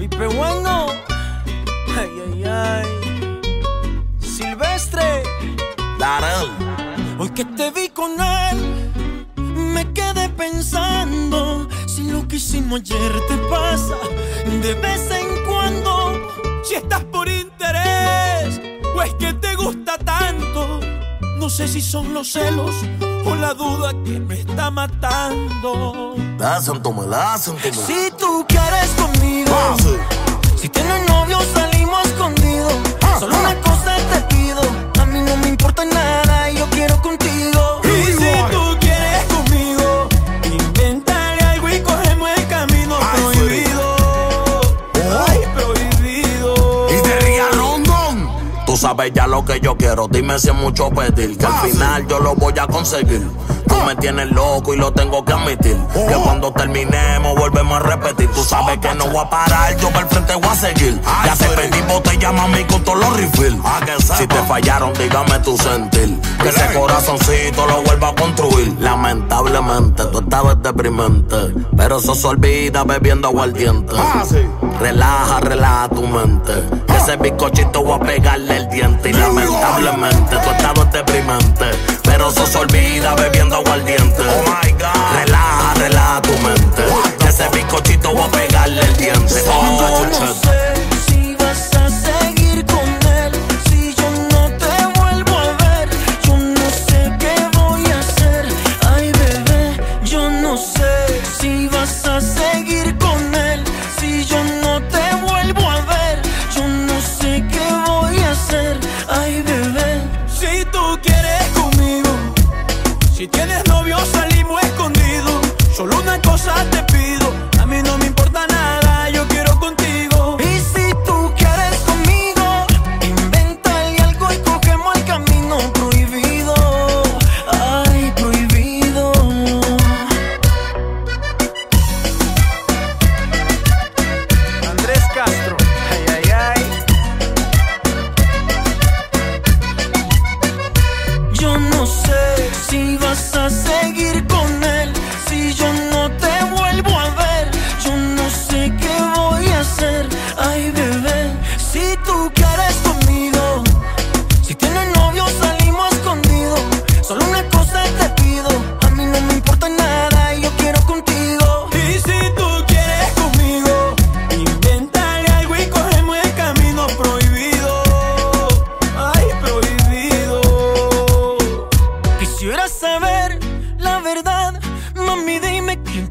Pipe bueno. Ay, ay, ay. Silvestre. Darel. Hoy que te vi con él, me quedé pensando si lo que hicimos ayer te pasa de vez en cuando. Si estás por sé si son los celos o la duda que me está matando. Dásentomé. Si tú quieres conmigo, Ah, si tienes novio salimos escondidos. Sabes ya lo que yo quiero, dime si es mucho pedir. Que al Ah, final yo lo voy a conseguir. Tú me tienes loco y lo tengo que admitir. Oh. Que cuando terminemos volvemos a repetir. Tú sabes que no voy a parar, yo para el frente voy a seguir. Ya te pedí botella, mami, con todos los refills. Ah. Si te fallaron, dígame tu sentir. Que ese corazoncito lo vuelva a construir. Lamentablemente, tu estado es deprimente. Pero eso se olvida bebiendo aguardiente. Ah, relaja tu mente. Ese bizcochito voy a pegarle el diente. Y lamentablemente tu estado es deprimente. Pero eso se olvida bebiendo aguardiente. Oh tú quieres conmigo. Si tienes novio salimos escondidos. Sé si vas a seguir con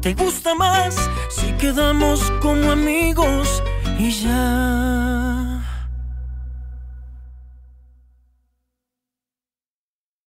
te gusta más. Si quedamos como amigos y ya.